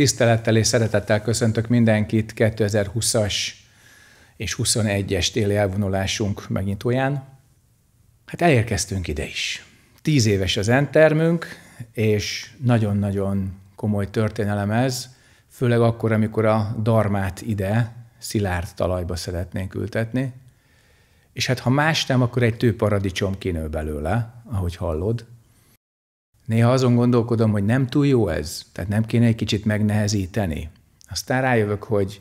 Tisztelettel és szeretettel köszöntök mindenkit 2020-as és 21-es téli elvonulásunk megnyitóján. Hát elérkeztünk ide is. Tíz éves az entermünk, és nagyon-nagyon komoly történelem ez, főleg akkor, amikor a darmát ide szilárd talajba szeretnénk ültetni. És hát ha más nem, akkor egy tőparadicsom kinő belőle, ahogy hallod. Néha azon gondolkodom, hogy nem túl jó ez, tehát nem kéne egy kicsit megnehezíteni. Aztán rájövök, hogy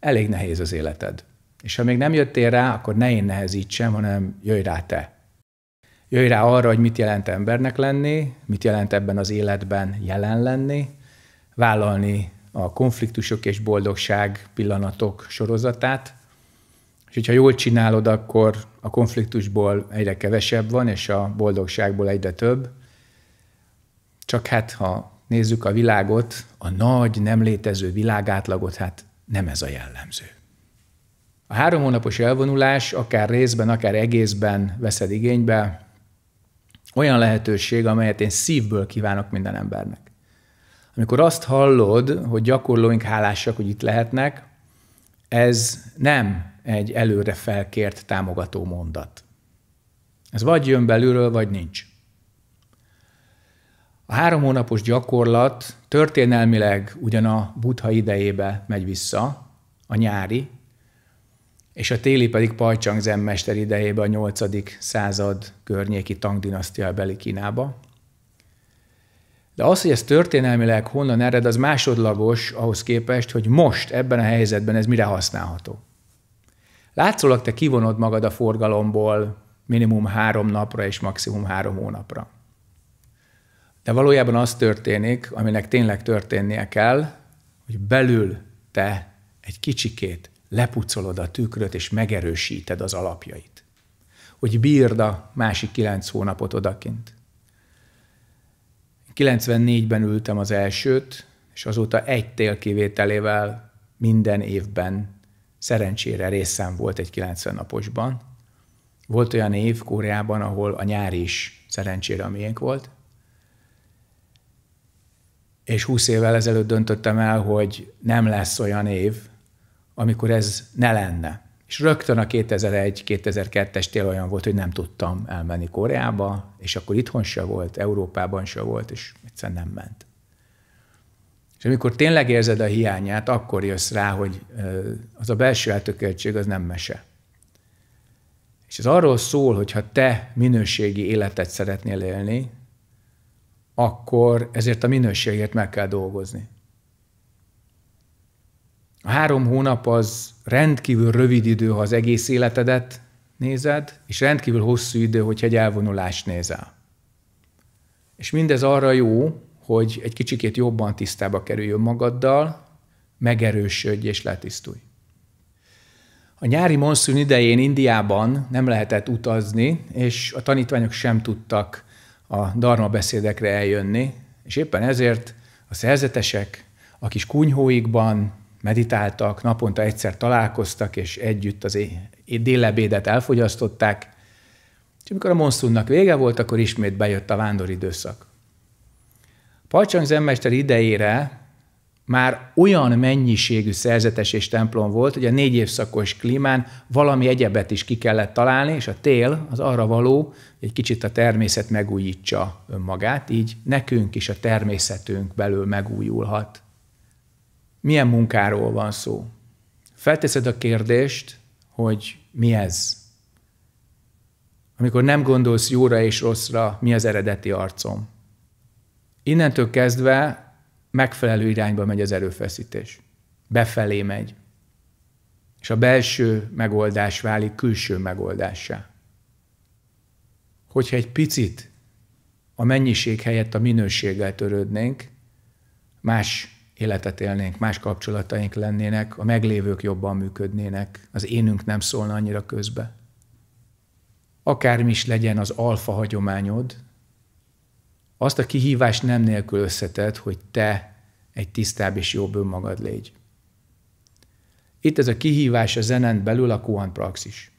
elég nehéz az életed. És ha még nem jöttél rá, akkor ne én nehezítsem, hanem jöjj rá te. Jöjj rá arra, hogy mit jelent embernek lenni, mit jelent ebben az életben jelen lenni, vállalni a konfliktusok és boldogság pillanatok sorozatát, és hogyha jól csinálod, akkor a konfliktusból egyre kevesebb van, és a boldogságból egyre több. Csak hát, ha nézzük a világot, a nagy, nem létező világátlagot, hát nem ez a jellemző. A három hónapos elvonulás akár részben, akár egészben veszed igénybe, olyan lehetőség, amelyet én szívből kívánok minden embernek. Amikor azt hallod, hogy gyakorlóink hálásak, hogy itt lehetnek, ez nem egy előre felkért támogató mondat. Ez vagy jön belülről, vagy nincs. A három hónapos gyakorlat történelmileg ugyan a buddha idejébe megy vissza, a nyári, és a téli pedig Pajcsang zenmester idejébe a 8. század környéki Tang dinasztia beli Kínába. De az, hogy ez történelmileg honnan ered, az másodlagos ahhoz képest, hogy most ebben a helyzetben ez mire használható. Látszólag te kivonod magad a forgalomból minimum három napra és maximum három hónapra. De valójában az történik, aminek tényleg történnie kell, hogy belül te egy kicsikét lepucolod a tükröt és megerősíted az alapjait. Hogy bírd a másik kilenc hónapot odakint. 94-ben ültem az elsőt, és azóta egy tél kivételével minden évben szerencsére részszám volt egy 90 naposban. Volt olyan év Kóreában, ahol a nyár is szerencsére a miénk volt. És 20 évvel ezelőtt döntöttem el, hogy nem lesz olyan év, amikor ez ne lenne. És rögtön a 2001-2002-es tél olyan volt, hogy nem tudtam elmenni Koreába, és akkor itthon se volt, Európában se volt, és egyszerűen nem ment. És amikor tényleg érzed a hiányát, akkor jössz rá, hogy az a belső eltökéltség az nem mese. És ez arról szól, hogy ha te minőségi életet szeretnél élni, akkor ezért a minőségért meg kell dolgozni. A három hónap az rendkívül rövid idő, ha az egész életedet nézed, és rendkívül hosszú idő, hogyha egy elvonulást nézel. És mindez arra jó, hogy egy kicsikét jobban tisztába kerüljön magaddal, megerősödj és letisztulj. A nyári monszun idején Indiában nem lehetett utazni, és a tanítványok sem tudtak a darma beszédekre eljönni, és éppen ezért a szerzetesek a kis kunyhóikban meditáltak, naponta egyszer találkoztak, és együtt az délebédet elfogyasztották, és amikor a monszunnak vége volt, akkor ismét bejött a vándoridőszak. Pajcsang zenmester idejére már olyan mennyiségű szerzetes és templom volt, hogy a négy évszakos klímán valami egyebet is ki kellett találni, és a tél az arra való, hogy egy kicsit a természet megújítsa önmagát, így nekünk is a természetünk belül megújulhat. Milyen munkáról van szó? Felteszed a kérdést, hogy mi ez? Amikor nem gondolsz jóra és rosszra, mi az eredeti arcom? Innentől kezdve megfelelő irányba megy az erőfeszítés. Befelé megy. És a belső megoldás válik külső megoldássá. Hogyha egy picit a mennyiség helyett a minőséggel törődnénk, más életet élnénk, más kapcsolataink lennének, a meglévők jobban működnének, az énünk nem szólna annyira közbe. Akármi is legyen az alfa hagyományod, azt a kihívást nem nélkül összetett, hogy te egy tisztább és jobb önmagad légy. Itt ez a kihívás a zenen belül a Kuan praxis.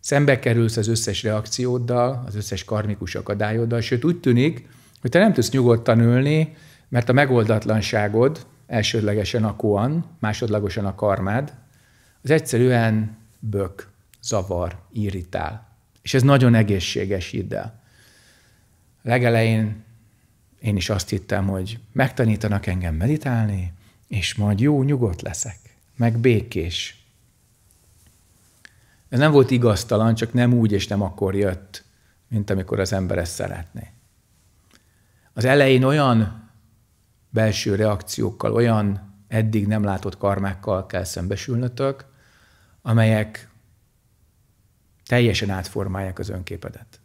Szembe kerülsz az összes reakcióddal, az összes karmikus akadályoddal, sőt úgy tűnik, hogy te nem tudsz nyugodtan ülni, mert a megoldatlanságod, elsődlegesen a koan, másodlagosan a karmád, az egyszerűen bök, zavar, irritál. És ez nagyon egészséges, hidd el. Legelején én is azt hittem, hogy megtanítanak engem meditálni, és majd jó, nyugodt leszek, meg békés. Ez nem volt igaztalan, csak nem úgy és nem akkor jött, mint amikor az ember ezt szeretné. Az elején olyan belső reakciókkal, olyan eddig nem látott karmákkal kell szembesülnötök, amelyek teljesen átformálják az önképedet.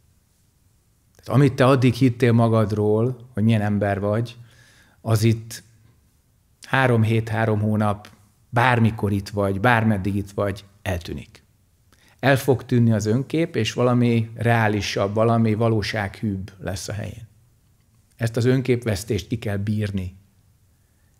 Tehát amit te addig hittél magadról, hogy milyen ember vagy, az itt három hét, három hónap, bármikor itt vagy, bármeddig itt vagy, eltűnik. El fog tűnni az önkép, és valami reálisabb, valami valósághűbb lesz a helyén. Ezt az önképvesztést ki kell bírni.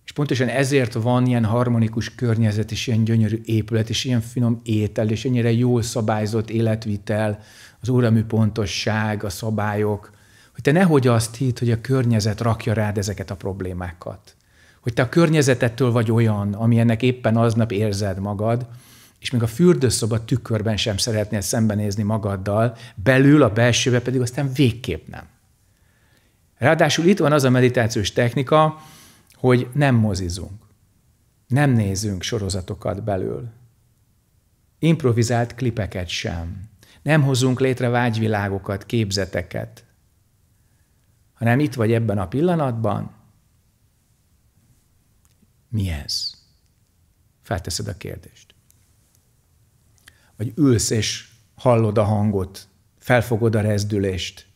És pontosan ezért van ilyen harmonikus környezet, és ilyen gyönyörű épület, és ilyen finom étel, és ennyire jól szabályzott életvitel, az óramű pontosság, a szabályok, hogy te nehogy azt hidd, hogy a környezet rakja rád ezeket a problémákat. Hogy te a környezetettől vagy olyan, amilyennek éppen aznap érzed magad, és még a fürdőszoba tükörben sem szeretnél szembenézni magaddal, belül, a belsőbe pedig aztán végképp nem. Ráadásul itt van az a meditációs technika, hogy nem mozizunk, nem nézünk sorozatokat belül, improvizált klipeket sem, nem hozunk létre vágyvilágokat, képzeteket, hanem itt vagy ebben a pillanatban. Mi ez? Felteszed a kérdést. Vagy ülsz és hallod a hangot, felfogod a rezdülést.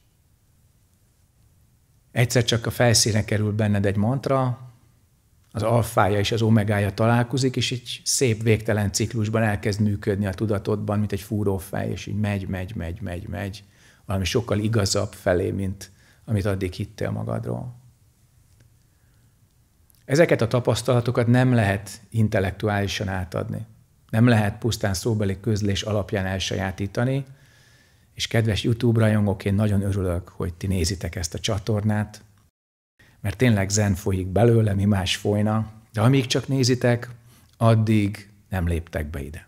Egyszer csak a felszíne kerül benned egy mantra, az alfája és az omegája találkozik, és egy szép végtelen ciklusban elkezd működni a tudatodban, mint egy fúrófej, és így megy, megy, megy, megy, megy, valami sokkal igazabb felé, mint amit addig hittél magadról. Ezeket a tapasztalatokat nem lehet intellektuálisan átadni. Nem lehet pusztán szóbeli közlés alapján elsajátítani, és kedves YouTube rajongók, én nagyon örülök, hogy ti nézitek ezt a csatornát, mert tényleg zen folyik belőle, mi más folyna, de amíg csak nézitek, addig nem léptek be ide.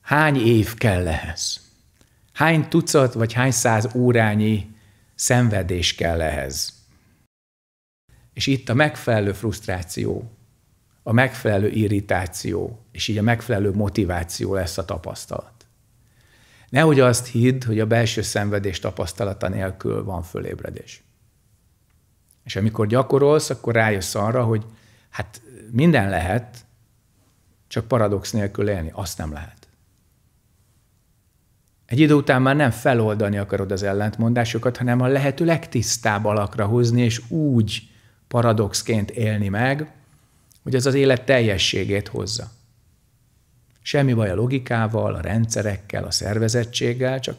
Hány év kell ehhez? Hány tucat vagy hány száz órányi szenvedés kell ehhez? És itt a megfelelő frusztráció, a megfelelő irritáció, és így a megfelelő motiváció lesz a tapasztalat. Nehogy azt hidd, hogy a belső szenvedés tapasztalata nélkül van fölébredés. És amikor gyakorolsz, akkor rájössz arra, hogy hát minden lehet, csak paradox nélkül élni, azt nem lehet. Egy idő után már nem feloldani akarod az ellentmondásokat, hanem a lehető legtisztább alakra hozni, és úgy paradoxként élni meg, hogy ez az élet teljességét hozza. Semmi baj a logikával, a rendszerekkel, a szervezettséggel, csak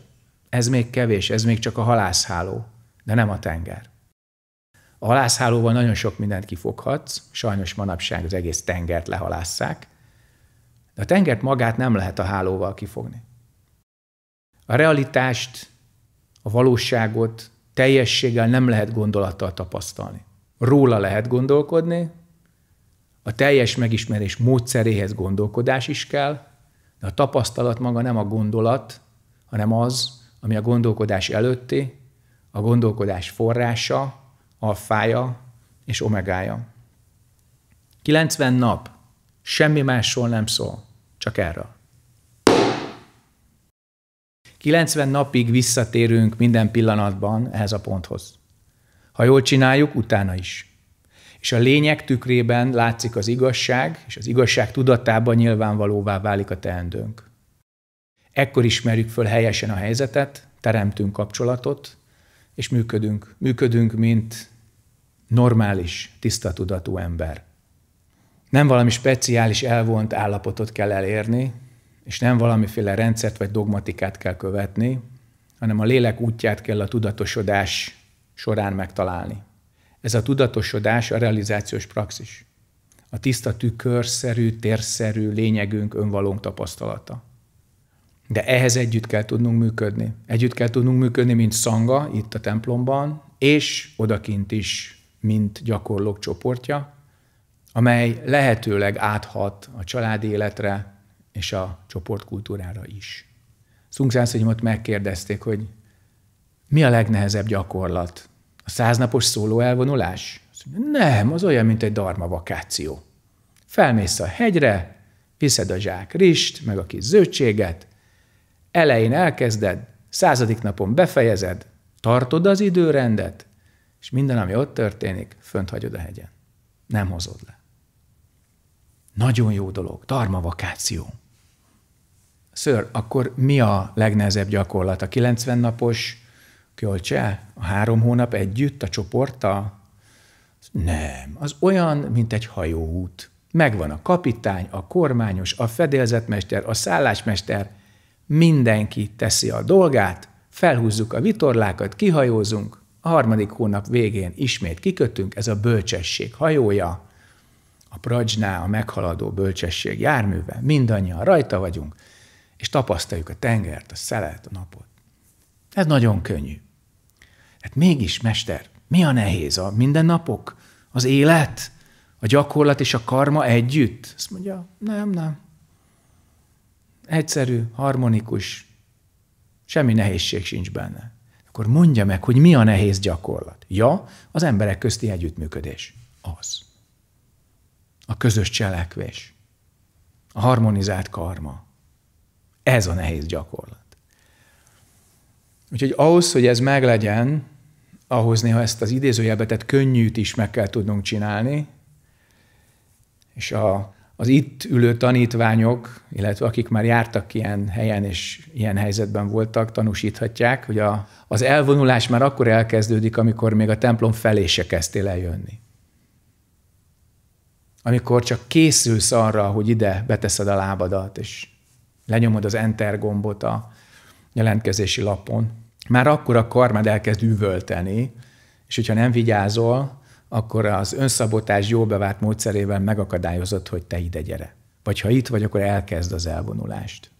ez még kevés, ez még csak a halászháló, de nem a tenger. A halászhálóval nagyon sok mindent kifoghatsz, sajnos manapság az egész tengert lehalásszák, de a tengert magát nem lehet a hálóval kifogni. A realitást, a valóságot teljességgel nem lehet gondolattal tapasztalni. Róla lehet gondolkodni, a teljes megismerés módszeréhez gondolkodás is kell, de a tapasztalat maga nem a gondolat, hanem az, ami a gondolkodás előtti, a gondolkodás forrása, alfája és omegája. 90 nap, semmi másról nem szól, csak erről. 90 napig visszatérünk minden pillanatban ehhez a ponthoz. Ha jól csináljuk, utána is. És a lényeg tükrében látszik az igazság, és az igazság tudatában nyilvánvalóvá válik a teendőnk. Ekkor ismerjük föl helyesen a helyzetet, teremtünk kapcsolatot, és működünk. Működünk, mint normális, tiszta tudatú ember. Nem valami speciális elvont állapotot kell elérni, és nem valamiféle rendszert vagy dogmatikát kell követni, hanem a lélek útját kell a tudatosodás során megtalálni. Ez a tudatosodás a realizációs praxis. A tiszta tükörszerű, térszerű lényegünk, önvalónk tapasztalata. De ehhez együtt kell tudnunk működni. Együtt kell tudnunk működni, mint szanga itt a templomban, és odakint is mint gyakorlók csoportja, amely lehetőleg áthat a családi életre és a csoportkultúrára is. Szungszánszonyimot megkérdezték, hogy mi a legnehezebb gyakorlat? A száznapos szóló elvonulás? Nem, az olyan, mint egy darma vakáció. Felmész a hegyre, viszed a zsák rist, meg a kis zöldséget, elején elkezded, századik napon befejezed, tartod az időrendet, és minden, ami ott történik, fönt hagyod a hegyen. Nem hozod le. Nagyon jó dolog, darma vakáció. Ször, akkor mi a legnehezebb gyakorlat? A 90 napos kölcse? A három hónap együtt a csoporttal? Nem, az olyan, mint egy hajóút. Megvan a kapitány, a kormányos, a fedélzetmester, a szállásmester, mindenki teszi a dolgát, felhúzzuk a vitorlákat, kihajózunk, a harmadik hónap végén ismét kikötünk, ez a bölcsesség hajója, a prajna, a meghaladó bölcsesség járműve, mindannyian rajta vagyunk, és tapasztaljuk a tengert, a szelet, a napot. Ez nagyon könnyű. Hát mégis, mester, mi a nehéz? A mindennapok? Az élet? A gyakorlat és a karma együtt? Azt mondja, nem, nem. Egyszerű, harmonikus, semmi nehézség sincs benne. Akkor mondja meg, hogy mi a nehéz gyakorlat. Ja, az emberek közti együttműködés. Az. A közös cselekvés. A harmonizált karma. Ez a nehéz gyakorlat. Úgyhogy ahhoz, hogy ez meglegyen, ahhoz néha ezt az idézőjelbetet könnyűt is meg kell tudnunk csinálni, és a, az itt ülő tanítványok, illetve akik már jártak ilyen helyen és ilyen helyzetben voltak, tanúsíthatják, hogy a, az elvonulás már akkor elkezdődik, amikor még a templom felé se kezdtél el jönni. Amikor csak készülsz arra, hogy ide beteszed a lábadat, és lenyomod az Enter gombot a jelentkezési lapon, már akkor a karmád elkezd üvölteni, és hogyha nem vigyázol, akkor az önszabotás jó bevált módszerével megakadályozott, hogy te ide gyere. Vagy ha itt vagy, akkor elkezd az elvonulást.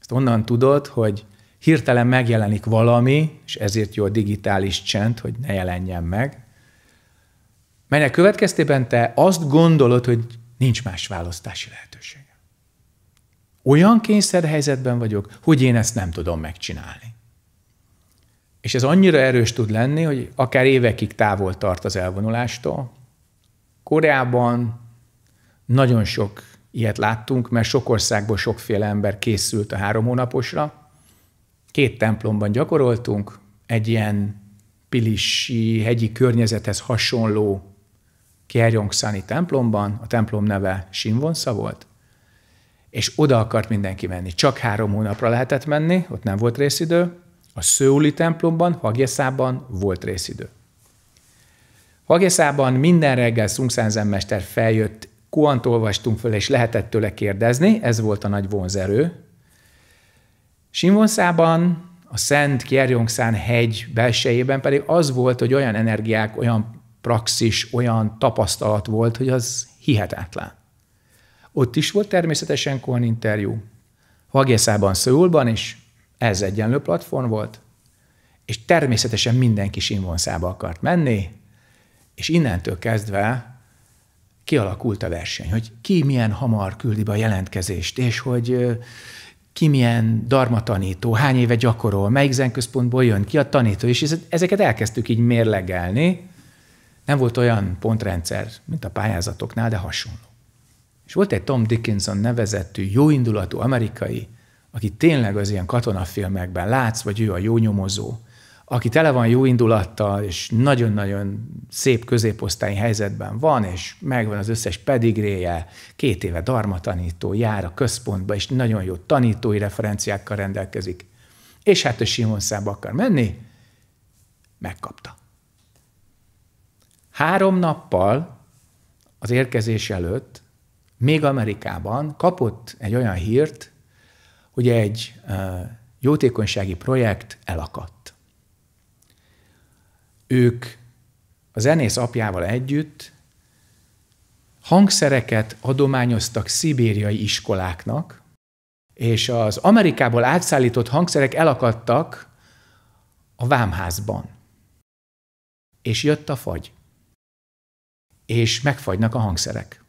Ezt onnan tudod, hogy hirtelen megjelenik valami, és ezért jó a digitális csend, hogy ne jelenjen meg, melynek következtében te azt gondolod, hogy nincs más választási lehetőség. Olyan kényszerhelyzetben vagyok, hogy én ezt nem tudom megcsinálni. És ez annyira erős tud lenni, hogy akár évekig távol tart az elvonulástól. Koreában nagyon sok ilyet láttunk, mert sok országból sokféle ember készült a három hónaposra. Két templomban gyakoroltunk, egy ilyen pilisi hegyi környezethez hasonló Kjerjongszani templomban, a templom neve Sinvonsza volt, és oda akart mindenki menni. Csak három hónapra lehetett menni, ott nem volt részidő, a Szőuli templomban, Hagyeszában volt részidő. Hagyeszában minden reggel Szungszánzenmester feljött, kuant olvastunk föl, és lehetett tőle kérdezni, ez volt a nagy vonzerő. Sinvonszában, a Szent Kjerjongszán hegy belsejében pedig az volt, hogy olyan energiák, olyan praxis, olyan tapasztalat volt, hogy az hihetetlen. Ott is volt természetesen Kohn interjú. Hagyeszában, Szőulban is, ez egyenlő platform volt, és természetesen mindenki Sinvonszába akart menni, és innentől kezdve kialakult a verseny, hogy ki milyen hamar küldi be a jelentkezést, és hogy ki milyen darmatanító, hány éve gyakorol, melyik zenközpontból jön ki a tanító, és ezeket elkezdtük így mérlegelni. Nem volt olyan pontrendszer, mint a pályázatoknál, de hasonló. És volt egy Tom Dickinson nevezettű, jóindulatú amerikai, aki tényleg az ilyen katonafilmekben látsz, vagy ő a jó nyomozó, aki tele van jó indulattal, és nagyon-nagyon szép középosztályi helyzetben van, és megvan az összes pedigréje, két éve darmatanító, jár a központba, és nagyon jó tanítói referenciákkal rendelkezik. És hát a Simonszába akar menni, megkapta. Három nappal az érkezés előtt még Amerikában kapott egy olyan hírt, hogy egy jótékonysági projekt elakadt. Ők a zenész apjával együtt hangszereket adományoztak szibériai iskoláknak, és az Amerikából átszállított hangszerek elakadtak a vámházban. És jött a fagy. és megfagynak a hangszerek.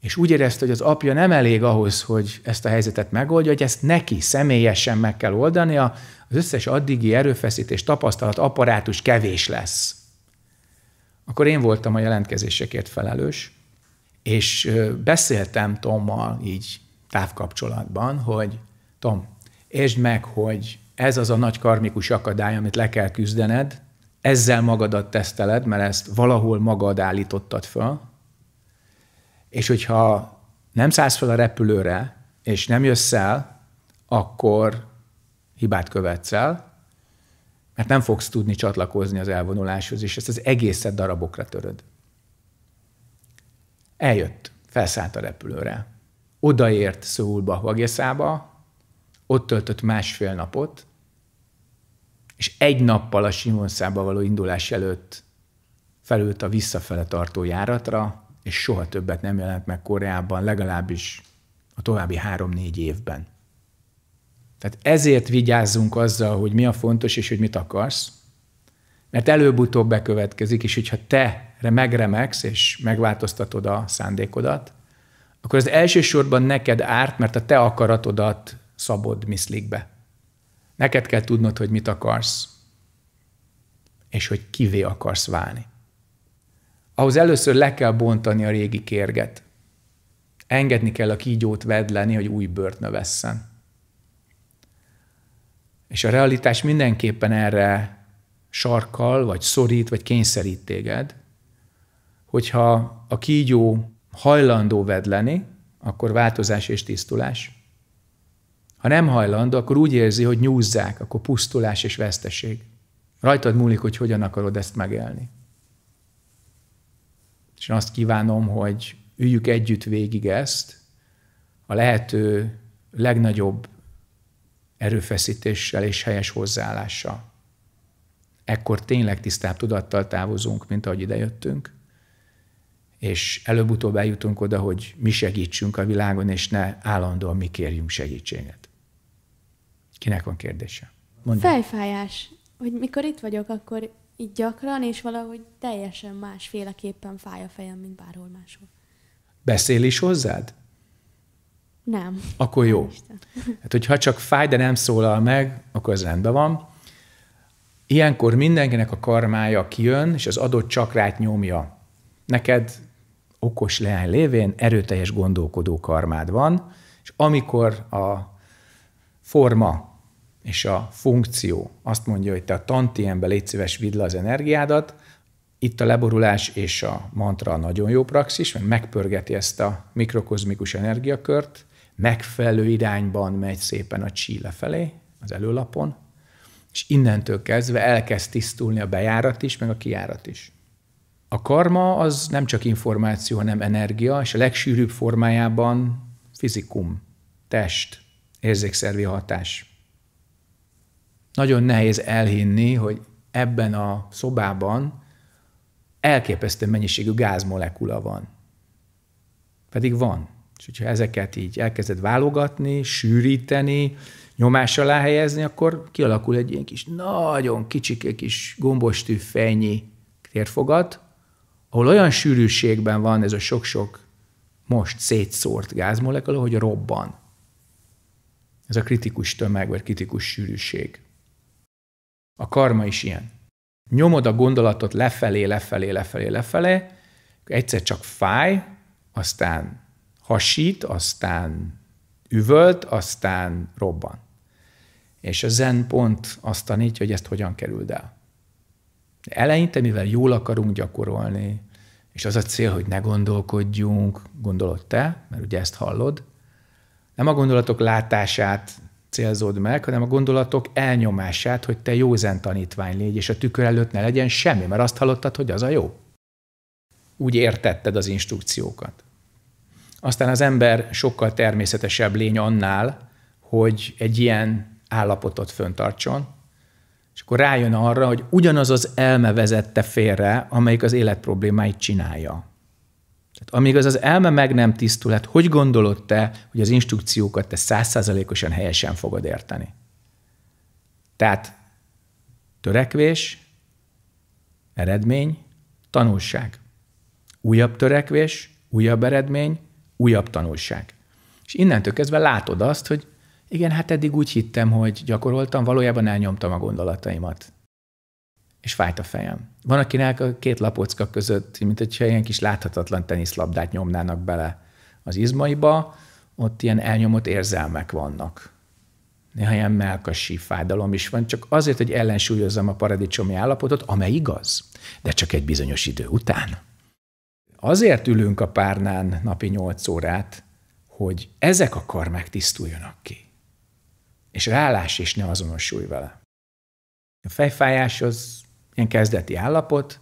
És úgy érezte, hogy az apja nem elég ahhoz, hogy ezt a helyzetet megoldja, hogy ezt neki személyesen meg kell oldania, az összes addigi erőfeszítés, tapasztalat, apparátus kevés lesz. Akkor én voltam a jelentkezésekért felelős, és beszéltem Tommal így távkapcsolatban, hogy Tom, értsd meg, hogy ez az a nagy karmikus akadály, amit le kell küzdened, ezzel magadat teszteled, mert ezt valahol magad állítottad föl, és hogyha nem szállsz fel a repülőre, és nem jössz el, akkor hibát követsz el, mert nem fogsz tudni csatlakozni az elvonuláshoz, és ezt az egészet darabokra töröd. Eljött, felszállt a repülőre. Odaért Szöulba, Vageszába, ott töltött másfél napot, és egy nappal a Simonszába való indulás előtt felült a visszafele tartó járatra, és soha többet nem jelent meg Koreában, legalábbis a további három-négy évben. Tehát ezért vigyázzunk azzal, hogy mi a fontos, és hogy mit akarsz, mert előbb-utóbb bekövetkezik, és hogyha te megremegsz, és megváltoztatod a szándékodat, akkor az elsősorban neked árt, mert a te akaratodat szabod miszlikbe. Neked kell tudnod, hogy mit akarsz, és hogy kivé akarsz válni. Ahhoz először le kell bontani a régi kérget. Engedni kell a kígyót vedleni, hogy új bőrt növesszen. És a realitás mindenképpen erre sarkal, vagy szorít, vagy kényszerít téged, hogyha a kígyó hajlandó vedleni, akkor változás és tisztulás. Ha nem hajlandó, akkor úgy érzi, hogy nyúzzák, akkor pusztulás és veszteség. Rajtad múlik, hogy hogyan akarod ezt megélni. És azt kívánom, hogy üljük együtt végig ezt, a lehető legnagyobb erőfeszítéssel és helyes hozzáállással. Ekkor tényleg tisztább tudattal távozunk, mint ahogy idejöttünk, és előbb-utóbb eljutunk oda, hogy mi segítsünk a világon, és ne állandóan mi kérjünk segítséget. Kinek van kérdése? Mondja. Fejfájás. Hogy mikor itt vagyok, akkor így gyakran, és valahogy teljesen másféleképpen fáj a fejem, mint bárhol máshol. Beszél is hozzád? Nem. Akkor jó. Hát, hogyha csak fáj, de nem szólal meg, akkor az rendben van. Ilyenkor mindenkinek a karmája kijön, és az adott csakrát nyomja. Neked okos leány lévén erőteljes gondolkodó karmád van, és amikor a forma és a funkció azt mondja, hogy te a tantiembe légy szíves, vidd le az energiádat, itt a leborulás és a mantra nagyon jó praxis, mert megpörgeti ezt a mikrokozmikus energiakört, megfelelő irányban megy szépen a csí lefelé, az előlapon, és innentől kezdve elkezd tisztulni a bejárat is, meg a kijárat is. A karma az nem csak információ, hanem energia, és a legsűrűbb formájában fizikum, test, érzékszervi hatás. Nagyon nehéz elhinni, hogy ebben a szobában elképesztő mennyiségű gázmolekula van. Pedig van. És hogyha ezeket így elkezded válogatni, sűríteni, nyomás alá helyezni, akkor kialakul egy ilyen kis, nagyon kicsike kis gombostű fejnyi térfogat, ahol olyan sűrűségben van ez a sok-sok most szétszórt gázmolekula, hogy robban. Ez a kritikus tömeg, vagy kritikus sűrűség. A karma is ilyen. Nyomod a gondolatot lefelé, lefelé, lefelé, lefelé, egyszer csak fáj, aztán hasít, aztán üvölt, aztán robban. És a zen pont azt tanítja, hogy ezt hogyan kerüld el. Eleinte, mivel jól akarunk gyakorolni, és az a cél, hogy ne gondolkodjunk, gondolod te, mert ugye ezt hallod, nem a gondolatok látását célzod meg, hanem a gondolatok elnyomását, hogy te józan tanítvány légy, és a tükör előtt ne legyen semmi, mert azt hallottad, hogy az a jó. Úgy értetted az instrukciókat. Aztán az ember sokkal természetesebb lény annál, hogy egy ilyen állapotot föntartson, és akkor rájön arra, hogy ugyanaz az elme vezette félre, amelyik az élet problémáit csinálja. Tehát amíg az az elme meg nem tisztul, hát hogy gondolod te, hogy az instrukciókat te százszázalékosan helyesen fogod érteni? Tehát törekvés, eredmény, tanulság. Újabb törekvés, újabb eredmény, újabb tanulság. És innentől kezdve látod azt, hogy igen, hát eddig úgy hittem, hogy gyakoroltam, valójában elnyomtam a gondolataimat. És fájt a fejem. Van, akinek a két lapocka között, mint hogyha ilyen kis láthatatlan teniszlabdát nyomnának bele az izmaiba, ott ilyen elnyomott érzelmek vannak. Néha ilyen melkasi fájdalom is van, csak azért, hogy ellensúlyozzam a paradicsomi állapotot, amely igaz, de csak egy bizonyos idő után. Azért ülünk a párnán napi nyolc órát, hogy ezek a karmák tisztuljanak ki. És rálás is ne azonosulj vele. A fejfájás az ilyen kezdeti állapot,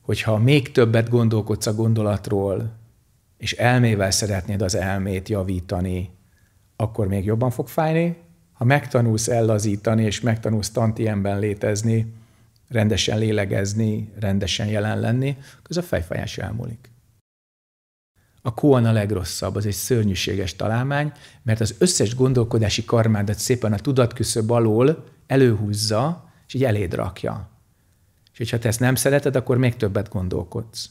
hogyha még többet gondolkodsz a gondolatról, és elmével szeretnéd az elmét javítani, akkor még jobban fog fájni. Ha megtanulsz ellazítani, és megtanulsz tantiemben létezni, rendesen lélegezni, rendesen jelen lenni, az a fejfájás elmúlik. A koan a legrosszabb, az egy szörnyűséges találmány, mert az összes gondolkodási karmádat szépen a tudatküszöb alól előhúzza, és így eléd rakja. És hogyha te ezt nem szereted, akkor még többet gondolkodsz.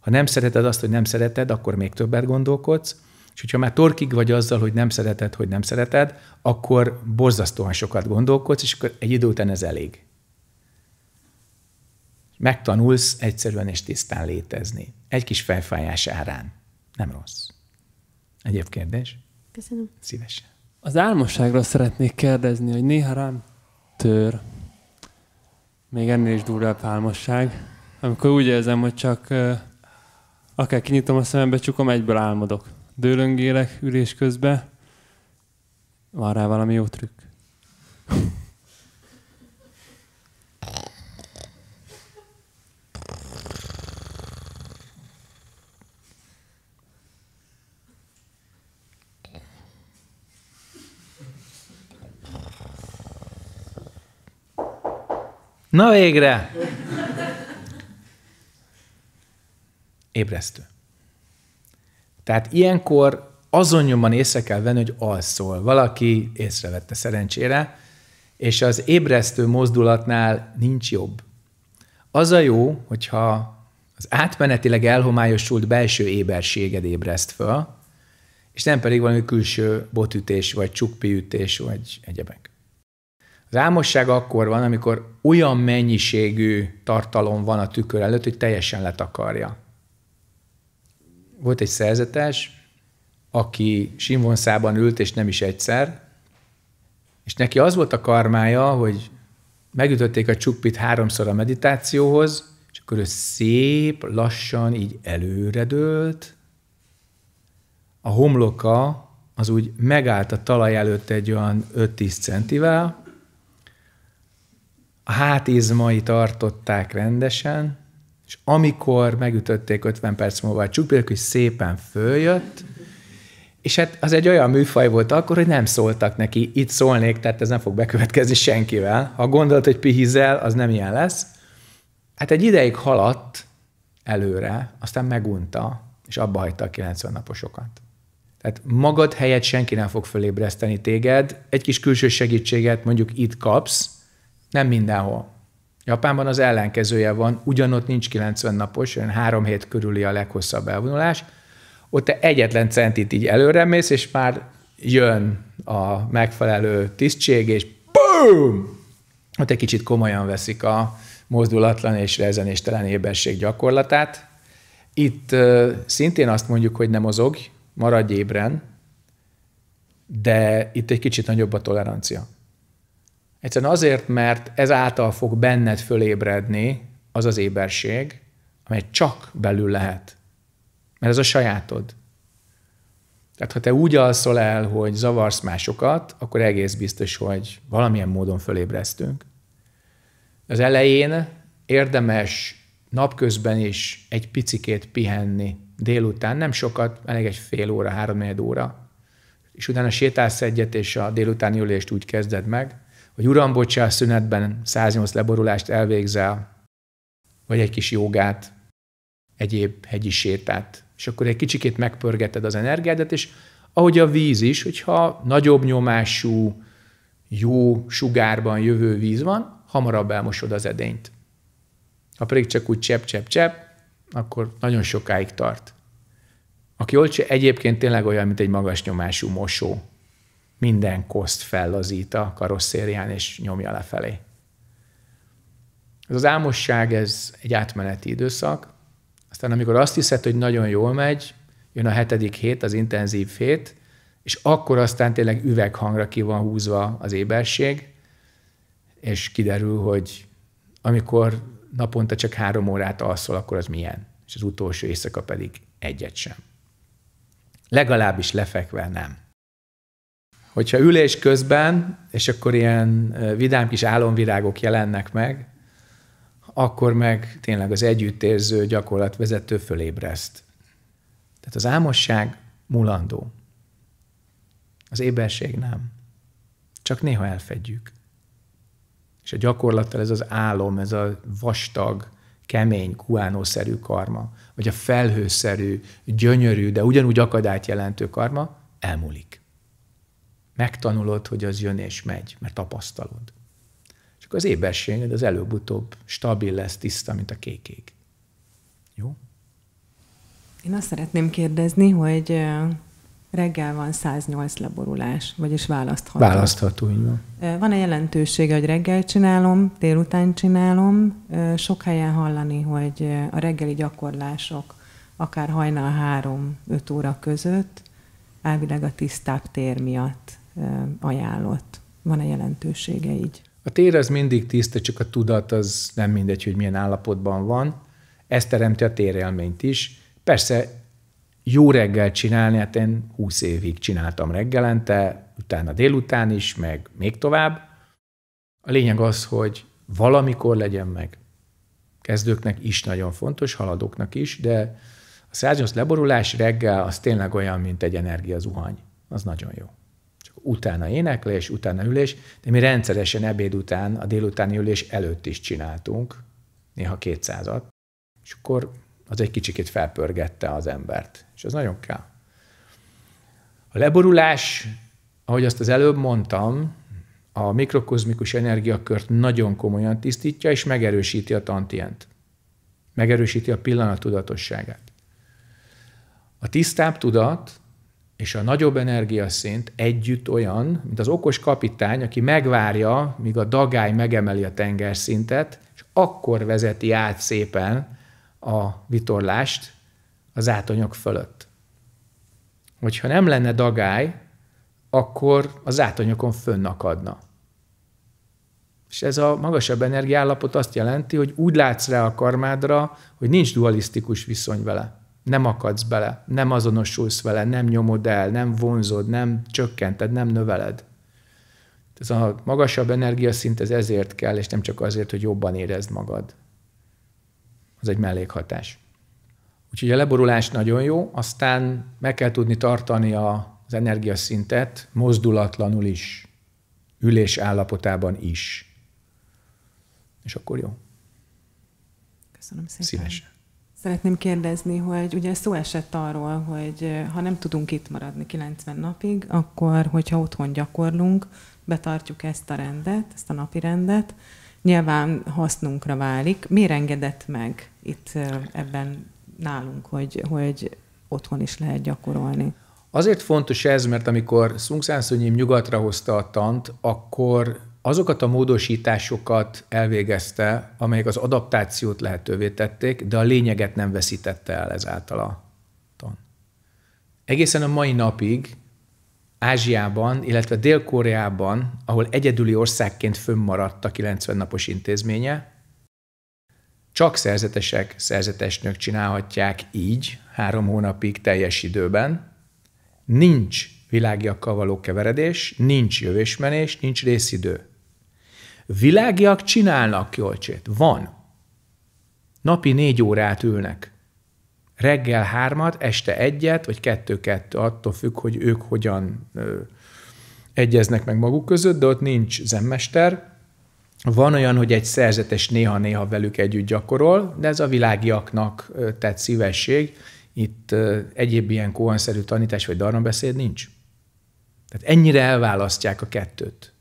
Ha nem szereted azt, hogy nem szereted, akkor még többet gondolkodsz, és hogyha már torkig vagy azzal, hogy nem szereted, hogy nem szereted, akkor borzasztóan sokat gondolkodsz, és akkor egy idő után ez elég. Megtanulsz egyszerűen és tisztán létezni. Egy kis fejfájás árán. Nem rossz. Egyéb kérdés? Köszönöm. Szívesen. Az álmosságról szeretnék kérdezni, hogy néha rám tör, még ennél is durvább álmosság, amikor úgy érzem, hogy csak uh, akár kinyitom a szemembe, csukom, egyből álmodok. Dőlöngélek ülés közben, van rá valami jó trükk. Na végre! Ébresztő. Tehát ilyenkor azon nyomban észre kell venni, hogy alszol. Valaki észrevette szerencsére, és az ébresztő mozdulatnál nincs jobb. Az a jó, hogyha az átmenetileg elhomályosult belső éberséged ébreszt föl, és nem pedig valami külső botütés, vagy csukpiütés, vagy egyebek. Az álmosság akkor van, amikor olyan mennyiségű tartalom van a tükör előtt, hogy teljesen letakarja. Volt egy szerzetes, aki Simvonszában ült, és nem is egyszer, és neki az volt a karmája, hogy megütötték a csukpit háromszor a meditációhoz, és akkor ő szép, lassan így előredőlt, a homloka az úgy megállt a talaj előtt egy olyan 5-10 centivel, a hátizmai tartották rendesen, és amikor megütötték 50 perc múlva a csukpillanat, hogy szépen följött, és hát az egy olyan műfaj volt akkor, hogy nem szóltak neki, itt szólnék, tehát ez nem fog bekövetkezni senkivel. Ha gondolt, hogy pihizel, az nem ilyen lesz. Hát egy ideig haladt előre, aztán megunta, és abba hagyta a 90 naposokat. Tehát magad helyett senki nem fog fölébreszteni téged, egy kis külső segítséget mondjuk itt kapsz, nem mindenhol. Japánban az ellenkezője van, ugyanott nincs 90 napos, olyan három hét körüli a leghosszabb elvonulás, ott te egyetlen centit így előre mész, és már jön a megfelelő tisztség, és boom! Ott egy kicsit komolyan veszik a mozdulatlan és rezenéstelen éberség gyakorlatát. Itt szintén azt mondjuk, hogy nem mozog, maradj ébren, de itt egy kicsit nagyobb a tolerancia. Egyszerűen azért, mert ezáltal fog benned fölébredni az az éberség, amely csak belül lehet. Mert ez a sajátod. Tehát ha te úgy alszol el, hogy zavarsz másokat, akkor egész biztos, hogy valamilyen módon fölébresztünk. Az elején érdemes napközben is egy picikét pihenni, délután, nem sokat, elég egy fél óra, három óra, és utána sétálsz egyet, és a délutáni ülést úgy kezded meg, hogy uram, bocsás, szünetben 108 leborulást elvégzel, vagy egy kis jogát, egyéb hegyi sétát, és akkor egy kicsikét megpörgeted az energiádat, és ahogy a víz is, hogyha nagyobb nyomású, jó sugárban jövő víz van, hamarabb elmosod az edényt. Ha pedig csak úgy csepp, csepp, csepp, akkor nagyon sokáig tart. Aki olcsó, egyébként tényleg olyan, mint egy magas nyomású mosó. Minden koszt fellazít a karosszérián, és nyomja lefelé. Ez az álmosság, ez egy átmeneti időszak. Aztán amikor azt hiszed, hogy nagyon jól megy, jön a hetedik hét, az intenzív hét, és akkor aztán tényleg üveghangra ki van húzva az éberség, és kiderül, hogy amikor naponta csak három órát alszol, akkor az milyen, és az utolsó éjszaka pedig egyet sem. Legalábbis lefekve nem. Hogyha ülés közben, és akkor ilyen vidám kis álomvirágok jelennek meg, akkor meg tényleg az együttérző gyakorlatvezető fölébreszt. Tehát az álmosság mulandó. Az éberség nem. Csak néha elfedjük. És a gyakorlattal ez az álom, ez a vastag, kemény, kuánószerű karma, vagy a felhőszerű, gyönyörű, de ugyanúgy akadályt jelentő karma elmúlik. Megtanulod, hogy az jön és megy, mert tapasztalod. Csak az éberséged az előbb-utóbb stabil lesz, tiszta, mint a kékék. Jó? Én azt szeretném kérdezni, hogy reggel van 108 leborulás, vagyis választható. Választható, így van. Van-e jelentősége, hogy reggel csinálom, délután csinálom? Sok helyen hallani, hogy a reggeli gyakorlások akár hajnal 3-5 óra között elvileg a tisztább tér miatt ajánlott. Van-e jelentősége így? A tér az mindig tiszta, csak a tudat az nem mindegy, hogy milyen állapotban van. Ez teremti a térélményt is. Persze jó reggel csinálni, hát én 20 évig csináltam reggelente, utána délután is, meg még tovább. A lényeg az, hogy valamikor legyen meg. Kezdőknek is nagyon fontos, haladóknak is, de a 108 leborulás reggel az tényleg olyan, mint egy energiazuhany. Az nagyon jó. Utána éneklés, utána ülés, de mi rendszeresen ebéd után, a délutáni ülés előtt is csináltunk, néha kétszázat, és akkor az egy kicsikét felpörgette az embert, és az nagyon kell. A leborulás, ahogy azt az előbb mondtam, a mikrokozmikus energiakört nagyon komolyan tisztítja, és megerősíti a tantient. Megerősíti a pillanat tudatosságát. A tisztább tudat és a nagyobb energiaszint együtt olyan, mint az okos kapitány, aki megvárja, míg a dagály megemeli a tengerszintet, és akkor vezeti át szépen a vitorlást az átonyok fölött. Hogyha nem lenne dagály, akkor az átonyokon fönnakadna. És ez a magasabb energiállapot azt jelenti, hogy úgy látsz rá a karmádra, hogy nincs dualisztikus viszony vele. Nem akadsz bele, nem azonosulsz vele, nem nyomod el, nem vonzod, nem csökkented, nem növeled. Ez a magasabb energiaszint ez ezért kell, és nem csak azért, hogy jobban érezd magad az egy mellékhatás. Úgyhogy a leborulás nagyon jó, aztán meg kell tudni tartani az energiaszintet mozdulatlanul is, ülés állapotában is. És akkor jó. Köszönöm szépen. Szívesen. Szeretném kérdezni, hogy ugye szó esett arról, hogy ha nem tudunk itt maradni 90 napig, akkor, hogyha otthon gyakorlunk, betartjuk ezt a rendet, ezt a napi rendet, nyilván hasznunkra válik. Miért engedett meg itt ebben nálunk, hogy, hogy otthon is lehet gyakorolni? Azért fontos ez, mert amikor Szungszánszonyim nyugatra hozta a tant, akkor azokat a módosításokat elvégezte, amelyek az adaptációt lehetővé tették, de a lényeget nem veszítette el ezáltal a tan. Egészen a mai napig Ázsiában, illetve Dél-Koreában, ahol egyedüli országként fönnmaradt a 90 napos intézménye, csak szerzetesek, szerzetesnők csinálhatják így három hónapig teljes időben. Nincs világiakkal való keveredés, nincs jövésmenés, nincs részidő. Világiak csinálnak jolcsét. Van. Napi négy órát ülnek reggel hármat, este egyet, vagy kettő-kettő, attól függ, hogy ők hogyan ö, egyeznek meg maguk között, de ott nincs zemmester. Van olyan, hogy egy szerzetes néha-néha velük együtt gyakorol, de ez a világiaknak tett szívesség. Itt egyéb ilyen kóhanszerű tanítás vagy darmabeszéd nincs. Tehát ennyire elválasztják a kettőt.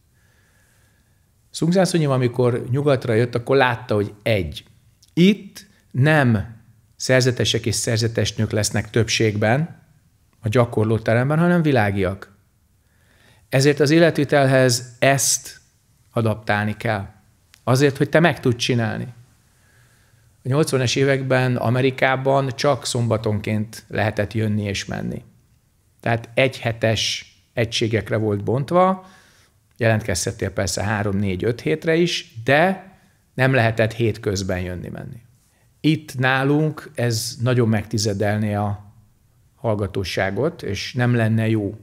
Szungzászonyim, amikor nyugatra jött, akkor látta, hogy egy. Itt nem szerzetesek és szerzetesnők lesznek többségben a gyakorlóteremben, hanem világiak. Ezért az életvitelhez ezt adaptálni kell. Azért, hogy te meg tudj csinálni. A 80-es években Amerikában csak szombatonként lehetett jönni és menni. Tehát egy hetes egységekre volt bontva, jelentkezhettél persze három, négy, öt hétre is, de nem lehetett hétközben jönni-menni. Itt nálunk ez nagyon megtizedelné a hallgatóságot, és nem lenne jó.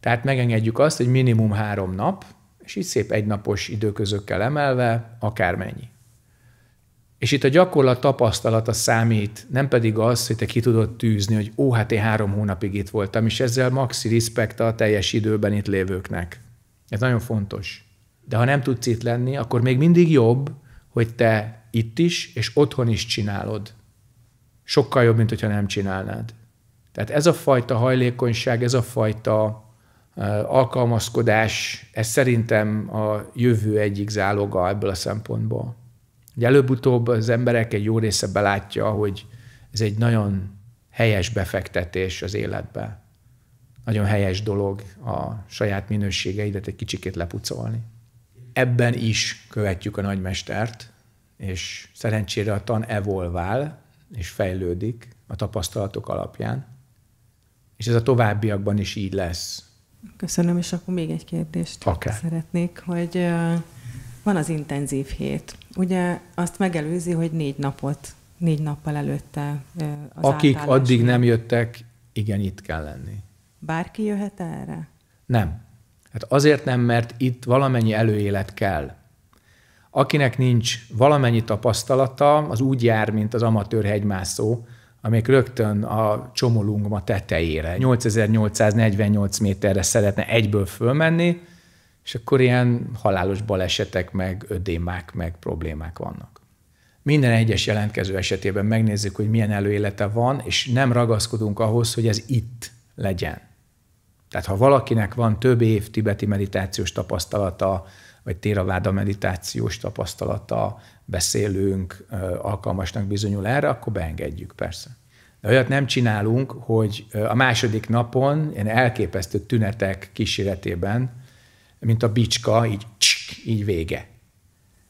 Tehát megengedjük azt, hogy minimum három nap, és így szép egynapos időközökkel emelve, akármennyi. És itt a gyakorlat tapasztalata számít, nem pedig az, hogy te ki tudod tűzni, hogy ó, hát én három hónapig itt voltam, és ezzel maxi respekt a teljes időben itt lévőknek. Ez nagyon fontos. De ha nem tudsz itt lenni, akkor még mindig jobb, hogy te itt is, és otthon is csinálod. Sokkal jobb, mint hogyha nem csinálnád. Tehát ez a fajta hajlékonyság, ez a fajta alkalmazkodás, ez szerintem a jövő egyik záloga ebből a szempontból. Ugye előbb-utóbb az emberek egy jó része belátja, hogy ez egy nagyon helyes befektetés az életbe. Nagyon helyes dolog a saját minőségeidet egy kicsikét lepucolni. Ebben is követjük a nagymestert, és szerencsére a tan evolvál, és fejlődik a tapasztalatok alapján. És ez a továbbiakban is így lesz. Köszönöm, és akkor még egy kérdést Akár. szeretnék, hogy van az intenzív hét. Ugye azt megelőzi, hogy négy napot, négy nappal előtte az Akik addig nem jöttek, igen, itt kell lenni. Bárki jöhet erre? Nem. Hát azért nem, mert itt valamennyi előélet kell. Akinek nincs valamennyi tapasztalata, az úgy jár, mint az amatőr hegymászó, amelyik rögtön a csomolungma tetejére, 8848 méterre szeretne egyből fölmenni, és akkor ilyen halálos balesetek, meg ödémák, meg problémák vannak. Minden egyes jelentkező esetében megnézzük, hogy milyen előélete van, és nem ragaszkodunk ahhoz, hogy ez itt legyen. Tehát ha valakinek van több év tibeti meditációs tapasztalata, vagy téraváda meditációs tapasztalata, beszélünk, alkalmasnak bizonyul erre, akkor beengedjük persze. De olyat nem csinálunk, hogy a második napon ilyen elképesztő tünetek kíséretében, mint a bicska, így, csik, így vége.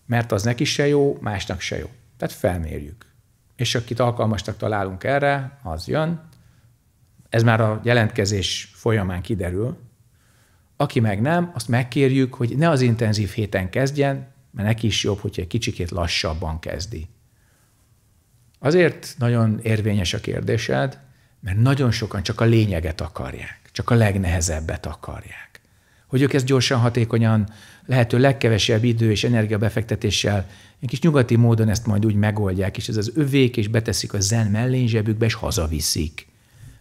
Mert az neki se jó, másnak se jó. Tehát felmérjük. És akit alkalmasnak találunk erre, az jön. Ez már a jelentkezés folyamán kiderül. Aki meg nem, azt megkérjük, hogy ne az intenzív héten kezdjen, mert neki is jobb, hogyha egy kicsikét lassabban kezdi. Azért nagyon érvényes a kérdésed, mert nagyon sokan csak a lényeget akarják, csak a legnehezebbet akarják. Hogy ők ezt gyorsan, hatékonyan, lehető legkevesebb idő és energiabefektetéssel, egy kis nyugati módon ezt majd úgy megoldják, és ez az övék, és beteszik a zen mellényzsebükbe, és hazaviszik.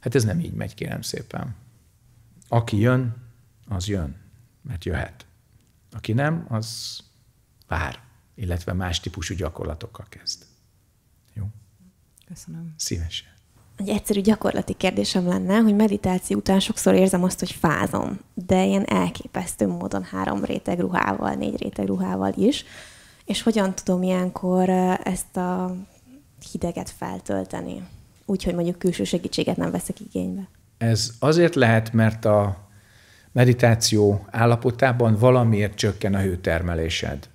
Hát ez nem így megy, kérem szépen. Aki jön, az jön, mert jöhet. Aki nem, az vár, illetve más típusú gyakorlatokkal kezd. Jó? Köszönöm. Szívesen. Egy egyszerű gyakorlati kérdésem lenne, hogy meditáció után sokszor érzem azt, hogy fázom, de ilyen elképesztő módon három réteg ruhával, négy réteg ruhával is, és hogyan tudom ilyenkor ezt a hideget feltölteni, úgyhogy mondjuk külső segítséget nem veszek igénybe. Ez azért lehet, mert a meditáció állapotában valamiért csökken a hőtermelésed.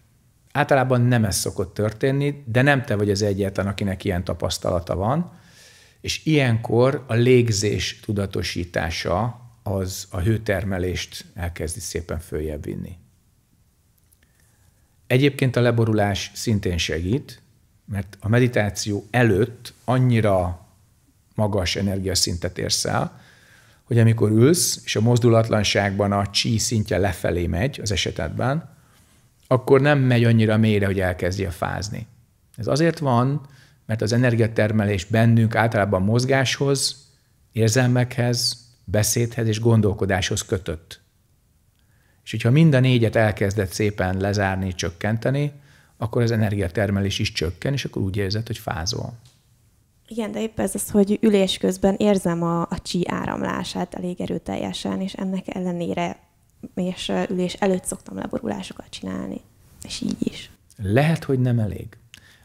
Általában nem ez szokott történni, de nem te vagy az egyetlen, akinek ilyen tapasztalata van, és ilyenkor a légzés tudatosítása az a hőtermelést elkezdi szépen följebb vinni. Egyébként a leborulás szintén segít, mert a meditáció előtt annyira magas energiaszintet érsz el, hogy amikor ülsz, és a mozdulatlanságban a csí szintje lefelé megy az esetedben, akkor nem megy annyira mélyre, hogy elkezdje fázni. Ez azért van, mert az energiatermelés bennünk általában mozgáshoz, érzelmekhez, beszédhez és gondolkodáshoz kötött. És hogyha mind a négyet elkezdett szépen lezárni, csökkenteni, akkor az energiatermelés is csökken, és akkor úgy érzed, hogy fázol. Igen, de épp ez az, hogy ülés közben érzem a, a csí áramlását elég erőteljesen, és ennek ellenére és ülés előtt szoktam leborulásokat csinálni. És így is. Lehet, hogy nem elég.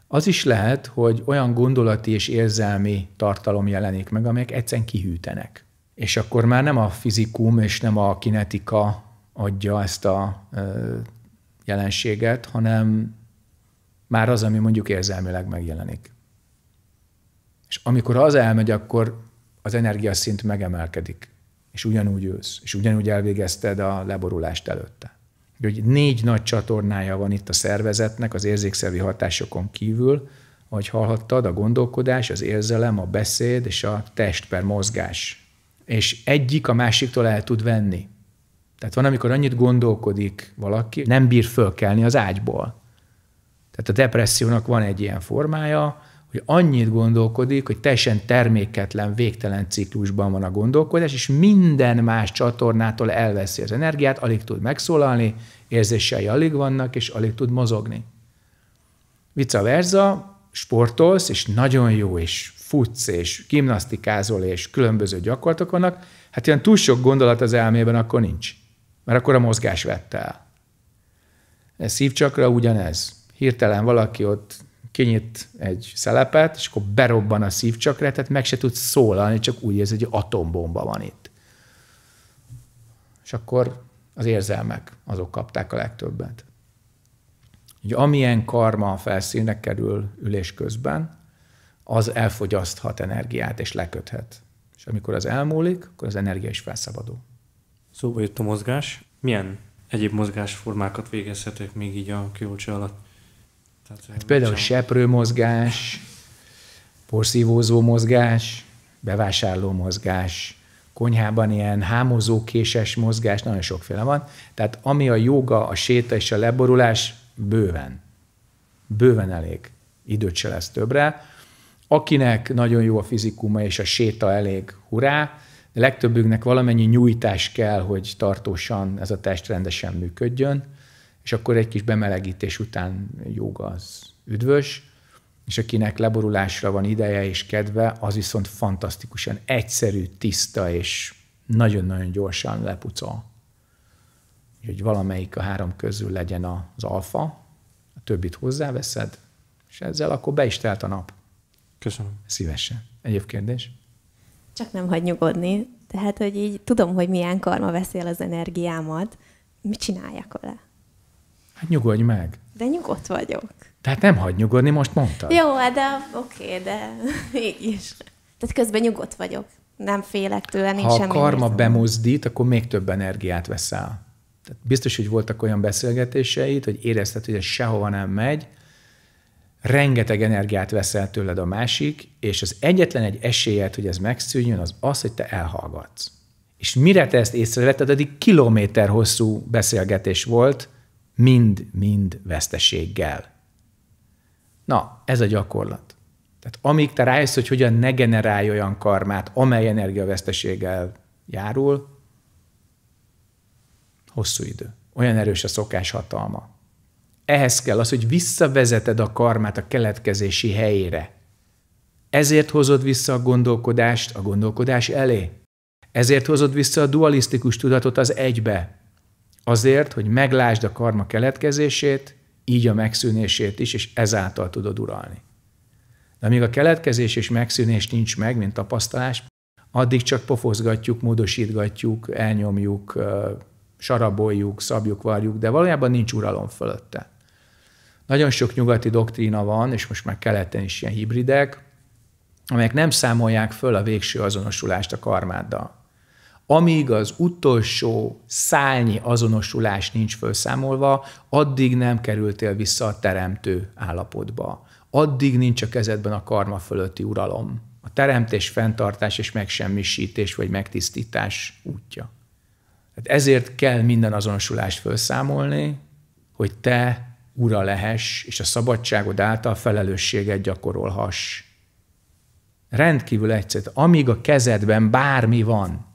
Az is lehet, hogy olyan gondolati és érzelmi tartalom jelenik meg, amelyek egyszerűen kihűtenek. És akkor már nem a fizikum és nem a kinetika adja ezt a jelenséget, hanem már az, ami mondjuk érzelmileg megjelenik. És amikor az elmegy, akkor az energiaszint megemelkedik, és ugyanúgy ősz, és ugyanúgy elvégezted a leborulást előtte. Hogy négy nagy csatornája van itt a szervezetnek az érzékszervi hatásokon kívül, ahogy hallhattad, a gondolkodás, az érzelem, a beszéd és a test per mozgás. És egyik a másiktól el tud venni. Tehát van, amikor annyit gondolkodik valaki, nem bír fölkelni az ágyból. Tehát a depressziónak van egy ilyen formája, hogy annyit gondolkodik, hogy teljesen terméketlen, végtelen ciklusban van a gondolkodás, és minden más csatornától elveszi az energiát, alig tud megszólalni, érzései alig vannak, és alig tud mozogni. Vice versa, sportolsz, és nagyon jó, és futsz, és gimnasztikázol, és különböző gyakorlatok vannak, hát ilyen túl sok gondolat az elmében akkor nincs, mert akkor a mozgás vette el. Ez szívcsakra ugyanez. Hirtelen valaki ott kinyit egy szelepet, és akkor berobban a szívcsakra, tehát meg se tud szólalni, csak úgy érzi, hogy atombomba van itt. És akkor az érzelmek, azok kapták a legtöbbet. Ugye amilyen karma a felszínre kerül ülés közben, az elfogyaszthat energiát és leköthet. És amikor az elmúlik, akkor az energia is felszabadul. Szóba jött a mozgás. Milyen egyéb mozgásformákat végezhetek még így a kiolcsa alatt? Tehát, hát például sem... seprő mozgás, porszívózó mozgás, bevásárló mozgás, konyhában ilyen hámozó késes mozgás, nagyon sokféle van. Tehát ami a joga, a séta és a leborulás, bőven. Bőven elég. Időt se lesz többre. Akinek nagyon jó a fizikuma és a séta elég hurrá, de legtöbbünknek valamennyi nyújtás kell, hogy tartósan ez a test rendesen működjön és akkor egy kis bemelegítés után joga az üdvös, és akinek leborulásra van ideje és kedve, az viszont fantasztikusan egyszerű, tiszta és nagyon-nagyon gyorsan lepucol. Hogy valamelyik a három közül legyen az alfa, a többit hozzáveszed, és ezzel akkor be is telt a nap. Köszönöm. Szívesen. Egyéb kérdés? Csak nem hagy nyugodni. Tehát, hogy így tudom, hogy milyen karma veszi el az energiámat. Mit csináljak vele? Hát nyugodj meg. De nyugodt vagyok. Tehát nem hagy nyugodni, most mondtad. Jó, hát de oké, de így is. Tehát közben nyugodt vagyok. Nem félek tőle, nincs Ha a karma érzem. bemozdít, akkor még több energiát veszel. Tehát biztos, hogy voltak olyan beszélgetéseid, hogy érezted, hogy ez sehova nem megy, rengeteg energiát veszel tőled a másik, és az egyetlen egy esélyed, hogy ez megszűnjön, az az, hogy te elhallgatsz. És mire te ezt észrevetted, addig kilométer hosszú beszélgetés volt, mind-mind veszteséggel. Na, ez a gyakorlat. Tehát amíg te rájössz, hogy hogyan ne generálj olyan karmát, amely energiaveszteséggel járul, hosszú idő. Olyan erős a szokás hatalma. Ehhez kell az, hogy visszavezeted a karmát a keletkezési helyére. Ezért hozod vissza a gondolkodást a gondolkodás elé. Ezért hozod vissza a dualisztikus tudatot az egybe. Azért, hogy meglásd a karma keletkezését, így a megszűnését is, és ezáltal tudod uralni. De amíg a keletkezés és megszűnés nincs meg, mint tapasztalás, addig csak pofozgatjuk, módosítgatjuk, elnyomjuk, saraboljuk, szabjuk, varjuk, de valójában nincs uralom fölötte. Nagyon sok nyugati doktrína van, és most már keleten is ilyen hibridek, amelyek nem számolják föl a végső azonosulást a karmáddal. Amíg az utolsó szálnyi azonosulás nincs felszámolva, addig nem kerültél vissza a teremtő állapotba. Addig nincs a kezedben a karma fölötti uralom. A teremtés, fenntartás és megsemmisítés vagy megtisztítás útja. Tehát ezért kell minden azonosulást felszámolni, hogy te ura lehess, és a szabadságod által felelősséget gyakorolhass. Rendkívül egyszerű. Amíg a kezedben bármi van,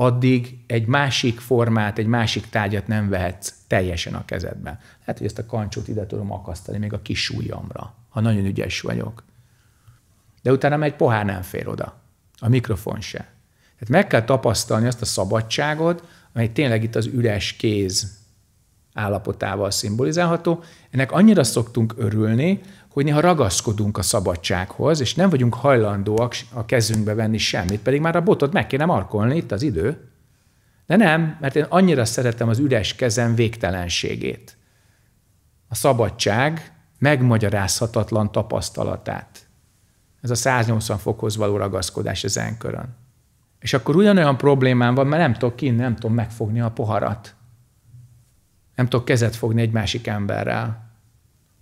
addig egy másik formát, egy másik tárgyat nem vehetsz teljesen a kezedben. Lehet, hogy ezt a kancsót ide tudom akasztani még a kis ujjamra, ha nagyon ügyes vagyok. De utána egy pohár nem fér oda. A mikrofon se. Tehát meg kell tapasztalni azt a szabadságot, amely tényleg itt az üres kéz állapotával szimbolizálható. Ennek annyira szoktunk örülni, hogy néha ragaszkodunk a szabadsághoz, és nem vagyunk hajlandóak a kezünkbe venni semmit, pedig már a botot meg kéne markolni, itt az idő. De nem, mert én annyira szeretem az üres kezem végtelenségét. A szabadság megmagyarázhatatlan tapasztalatát. Ez a 180 fokhoz való ragaszkodás az enkörön. És akkor ugyanolyan problémám van, mert nem tudok ki, nem tudom megfogni a poharat. Nem tudok kezet fogni egy másik emberrel.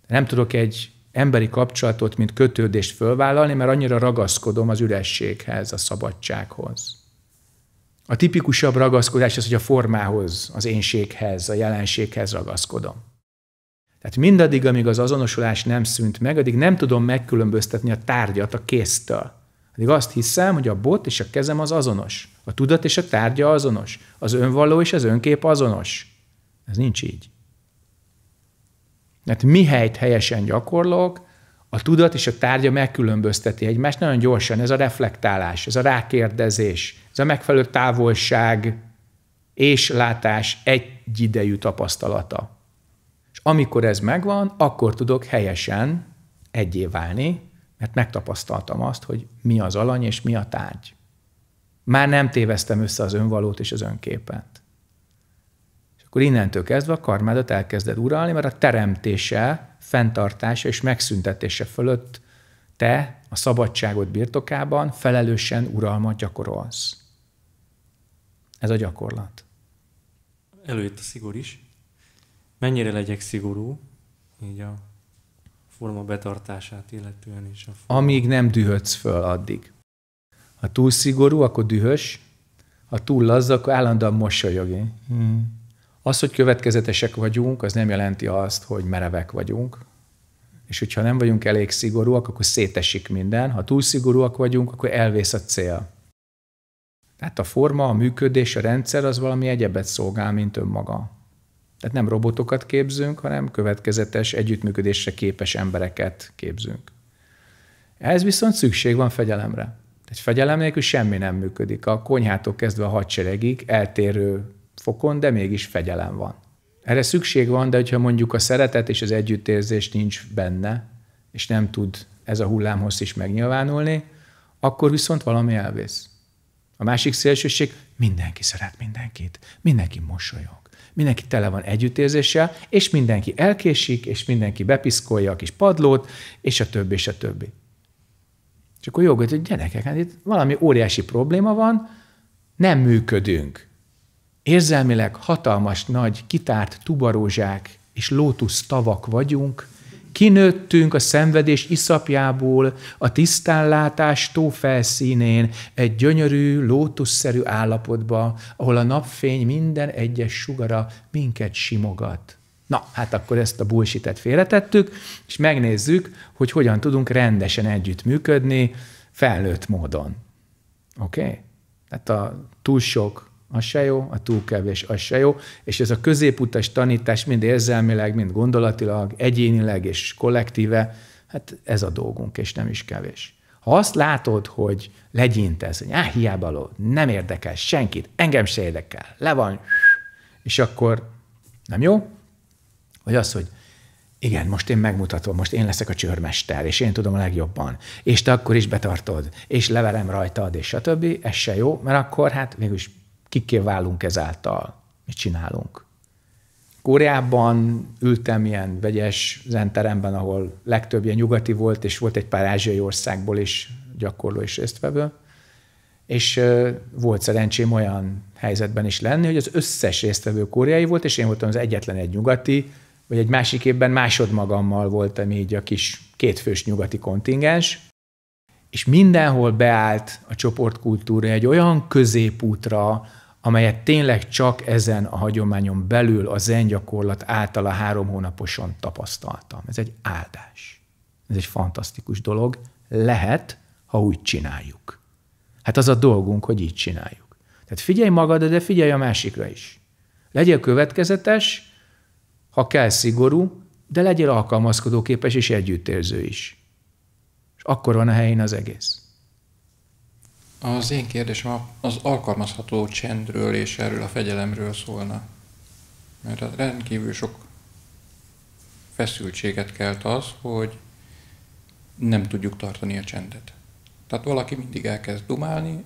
Nem tudok egy emberi kapcsolatot, mint kötődést fölvállalni, mert annyira ragaszkodom az ürességhez, a szabadsághoz. A tipikusabb ragaszkodás az, hogy a formához, az énséghez, a jelenséghez ragaszkodom. Tehát mindaddig, amíg az azonosulás nem szűnt meg, addig nem tudom megkülönböztetni a tárgyat a kéztől. Addig azt hiszem, hogy a bot és a kezem az azonos. A tudat és a tárgya azonos. Az önvalló és az önkép azonos. Ez nincs így. Mert mihelyt helyesen gyakorlok, a tudat és a tárgya megkülönbözteti egymást nagyon gyorsan. Ez a reflektálás, ez a rákérdezés, ez a megfelelő távolság és látás egyidejű tapasztalata. És amikor ez megvan, akkor tudok helyesen egyé válni, mert megtapasztaltam azt, hogy mi az alany és mi a tárgy. Már nem téveztem össze az önvalót és az önképet. Akkor innentől kezdve a karmádat elkezded uralni, mert a teremtése, fenntartása és megszüntetése fölött te a szabadságot birtokában felelősen uralmat gyakorolsz. Ez a gyakorlat. Előjött a szigor is. Mennyire legyek szigorú, így a forma betartását illetően is. A forma. Amíg nem dühödsz föl addig. Ha túl szigorú, akkor dühös, ha túl lazza, akkor állandóan mosolyog. Hmm. Az, hogy következetesek vagyunk, az nem jelenti azt, hogy merevek vagyunk. És hogyha nem vagyunk elég szigorúak, akkor szétesik minden. Ha túl szigorúak vagyunk, akkor elvész a cél. Tehát a forma, a működés, a rendszer az valami egyebet szolgál, mint önmaga. Tehát nem robotokat képzünk, hanem következetes, együttműködésre képes embereket képzünk. Ehhez viszont szükség van fegyelemre. Egy fegyelem nélkül semmi nem működik. A konyhától kezdve a hadseregig eltérő fokon, de mégis fegyelem van. Erre szükség van, de hogyha mondjuk a szeretet és az együttérzés nincs benne, és nem tud ez a hullámhossz is megnyilvánulni, akkor viszont valami elvész. A másik szélsőség, mindenki szeret mindenkit, mindenki mosolyog mindenki tele van együttérzéssel, és mindenki elkésik, és mindenki bepiszkolja a kis padlót, és a többi, és a többi. És akkor jó, hogy gyerekek, hát itt valami óriási probléma van, nem működünk. Érzelmileg hatalmas, nagy, kitárt tubarózsák és lótusz tavak vagyunk, Kinőttünk a szenvedés iszapjából, a tisztánlátás tó felszínén, egy gyönyörű, lótuszszerű állapotba, ahol a napfény minden egyes sugara minket simogat. Na, hát akkor ezt a bullshit félretettük, és megnézzük, hogy hogyan tudunk rendesen együttműködni felnőtt módon. Oké? Okay? Tehát a túl sok az se jó, a túl kevés, az se jó, és ez a középutas tanítás mind érzelmileg, mind gondolatilag, egyénileg és kollektíve, hát ez a dolgunk, és nem is kevés. Ha azt látod, hogy legyintesz, hogy áh, hiába ló, nem érdekel senkit, engem se érdekel, le van, és akkor nem jó? Vagy az, hogy igen, most én megmutatom, most én leszek a csörmester, és én tudom a legjobban, és te akkor is betartod, és leverem rajtad, és többi, ez se jó, mert akkor hát végülis kikké válunk ezáltal, mit csinálunk. Koreában ültem ilyen vegyes zenteremben, ahol legtöbb ilyen nyugati volt, és volt egy pár ázsiai országból is gyakorló és résztvevő, és volt szerencsém olyan helyzetben is lenni, hogy az összes résztvevő koreai volt, és én voltam az egyetlen egy nyugati, vagy egy másik évben másodmagammal voltam így a kis kétfős nyugati kontingens, és mindenhol beállt a csoportkultúra egy olyan középútra, amelyet tényleg csak ezen a hagyományon belül a zen gyakorlat általa három hónaposon tapasztaltam. Ez egy áldás. Ez egy fantasztikus dolog. Lehet, ha úgy csináljuk. Hát az a dolgunk, hogy így csináljuk. Tehát figyelj magad, de figyelj a másikra is. Legyél következetes, ha kell szigorú, de legyél alkalmazkodóképes és együttérző is. És akkor van a helyén az egész. Az én kérdésem az alkalmazható csendről és erről a fegyelemről szólna. Mert rendkívül sok feszültséget kelt az, hogy nem tudjuk tartani a csendet. Tehát valaki mindig elkezd dumálni,